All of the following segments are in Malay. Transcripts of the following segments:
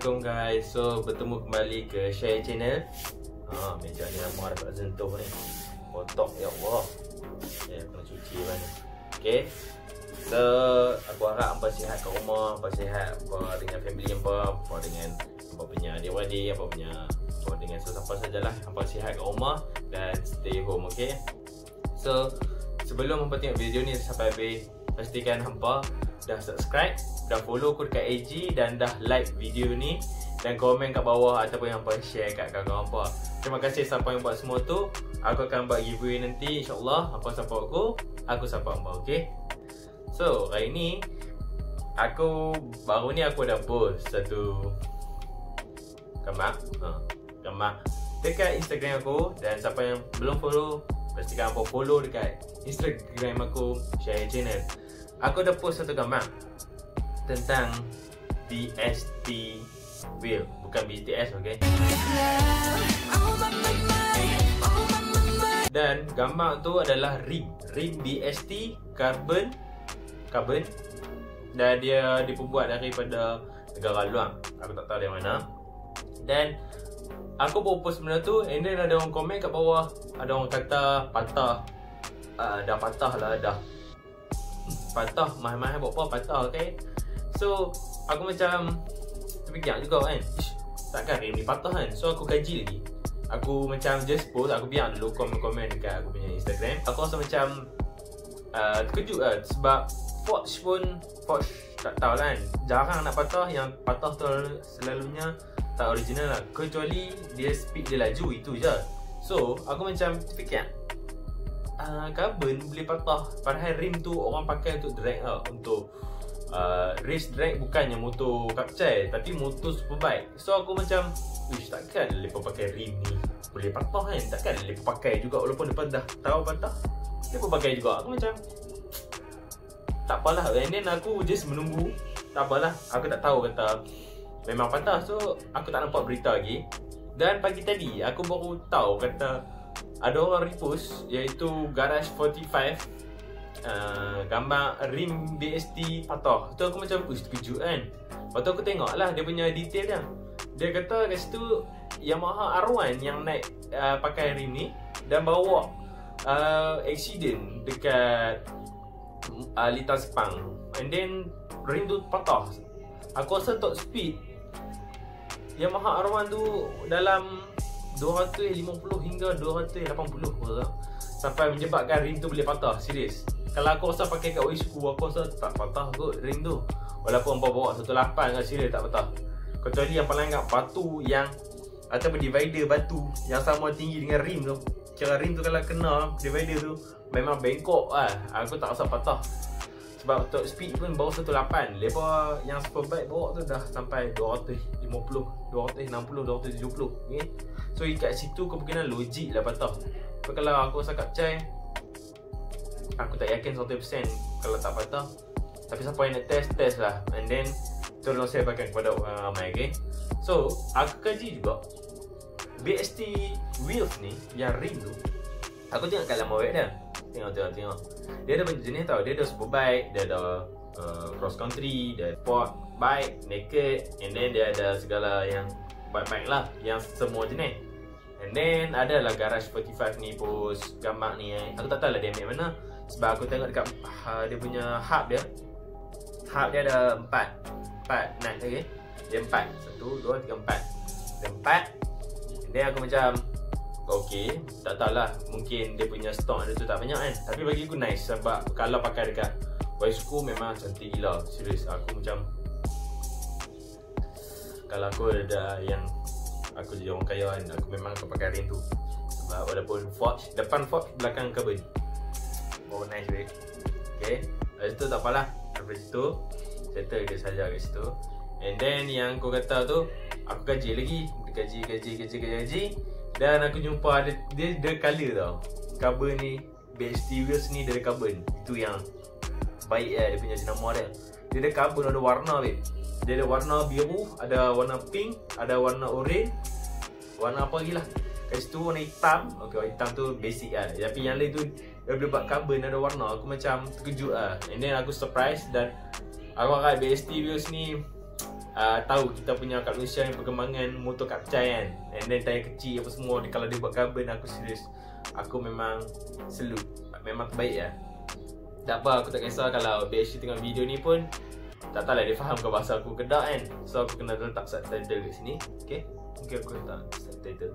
So bertemu kembali ke Share Channel. Ha, Meja ni lama dah tak sentuh ni. Kotak ya Allah. Ya kena cuci mana Okay So aku harap hampa sihat kat rumah Hampa sihat apa dengan family hampa Hampa dengan hampa punya adik-adik Hampa punya apa dengan sesiapa sajalah Hampa sihat kat rumah Dan stay home okay So sebelum hampa tengok video ni sampai habis Pastikan hampa dah subscribe Dah follow aku dekat AG Dan dah like video ni dan komen kat bawah ataupun yang apa share kat kawan-kawan apa. Terima kasih siapa yang buat semua tu. Aku akan buat giveaway nanti insya-Allah. Apa support aku, aku support hangpa, okey? So, hari ni aku baru ni aku ada post satu gambar, ha, gambar dekat Instagram aku dan siapa yang belum follow pastikan apa follow dekat Instagram aku share channel. Aku dah post satu gambar tentang BST Will Bukan BTS okay? Dan gambar tu adalah rim Rim BST Carbon Carbon. Dan dia diperbuat daripada Negara luar. Aku tak tahu dari mana. Dan Aku post benda tu And then ada orang komen kat bawah. Ada orang kata patah. Uh, Dah patah lah dah. Patah Mahal-mahal buat apa patah okay? So Aku macam terfikir juga kan. Takkan rim ni patah kan? So aku kaji lagi. Aku macam just post Aku biar dulu komen-komen dekat aku punya Instagram. Aku rasa macam uh, Terkejut lah Sebab Forge pun Forge tak tahu kan. Jarang nak patah Yang patah tu selalunya Tak original lah. Kecuali dia speed dia laju Itu je. So aku macam terfikir uh, Carbon boleh patah. Padahal rim tu orang pakai untuk drag lah Untuk uh, race drag bukannya motor kapcai tapi motor superbike. So aku macam wish takkan lepas pakai rim ni boleh patah kan? Takkan lepas pakai juga walaupun depan dah tahu patah lepas pakai juga. Aku macam tak apalah. And then aku just menunggu. Tak apalah. Aku tak tahu kata memang patah so aku tak nampak berita lagi dan pagi tadi aku baru tahu kata ada orang repost iaitu Garage 45 uh, gambar rim BST patah. Tu aku macam uish terkejut kan. Lepas tu aku tengok lah dia punya detail dia. Dia kata kat situ Yamaha R1 yang naik uh, pakai rim ni dan bawa uh, accident dekat uh, Lita Sepang. And then rim tu patah. Aku rasa top speed Yamaha R1 tu dalam 250 hingga 280 sampai menyebabkan rim tu boleh patah serius. Kalau aku rasa pakai kat Wisku Aku rasa tak patah kot ring tu. Walaupun bawa bawa 18 kat sini tak patah. Kecuali yang paling ingat batu yang Ataupun divider batu Yang sama tinggi dengan rim tu. Cara rim tu kalau kena divider tu Memang bengkok lah. Aku tak rasa patah Sebab untuk speed pun bawa 18 Lepas yang superbike bawa tu dah sampai 250 260, 270 okay? So ikat situ kemungkinan logik lah patah. Tapi kalau aku rasa kat Chai aku tak yakin 100% kalau tak patah. Tapi siapa yang nak test, test lah. And then tolong saya bagi kepada orang ramai okay so aku kaji juga BST wheels ni yang rim tu aku tengok kat lama web dia tengok tengok tengok. Dia ada banyak jenis tau. Dia ada superbike dia ada uh, cross country dia ada sport bike naked and then dia ada segala yang bike-bike lah yang semua jenis. And then ada lah garage 45 ni post gambar ni eh. Aku tak tahu lah dia ambil mana. Sebab aku tengok dekat uh, dia punya hub dia. Hub dia ada empat. Empat nut okay? Dia empat. Satu, dua, tiga, empat. Dia empat. Then aku macam Okay, tak tahulah Mungkin dia punya stok dia tu tak banyak kan. Tapi bagi aku nice sebab kalau pakai dekat Waisku memang cantik gila. Serius, aku macam Kalau aku ada yang Aku jadi orang kaya kan Aku memang akan pakai ring tu. Sebab walaupun Forge Depan Forge, belakang carbon Oh nice weh Okay Lepas tu tak apalah. Lepas situ Settle dia saja kat situ. And then yang kau kata tu Aku kaji lagi. Kaji, kaji, kaji, kaji, kaji Dan aku jumpa ada Dia ada colour tau. Carbon ni BHT wheels ni ada carbon. Itu yang Baik lah dia punya jenama dia. Dia ada carbon ada warna weh Dia ada warna biru Ada warna pink Ada warna orange. Warna apa lagi lah. Kat situ warna hitam. Okay hitam tu basic lah. Tapi yang lain tu dia boleh buat carbon ada warna. Aku macam terkejut lah. And then aku surprise dan Aku harap BST Wheels ni uh, tahu kita punya kat Malaysia yang perkembangan motor kapcai kan? And then tayar kecil apa semua dia, kalau dia buat carbon aku serius aku memang salute memang terbaik lah. Tak apa aku tak kisah kalau BHC tengok video ni pun tak tahu lah dia faham ke bahasa aku ke tak kan? So aku kena letak subtitle kat sini okay? Mungkin aku letak subtitle.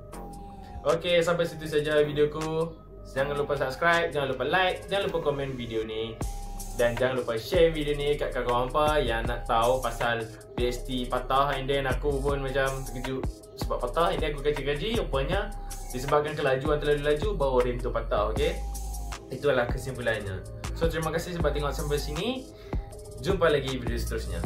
Okay, sampai situ saja video ku. Jangan lupa subscribe, jangan lupa like, jangan lupa komen video ni. Dan jangan lupa share video ni kat kawan-kawan apa yang nak tahu pasal BST patah and then aku pun macam terkejut sebab patah ini aku kaji-kaji rupanya disebabkan kelajuan terlalu laju baru rim tu patah okey? Itulah kesimpulannya. So terima kasih sebab tengok sampai sini. Jumpa lagi video seterusnya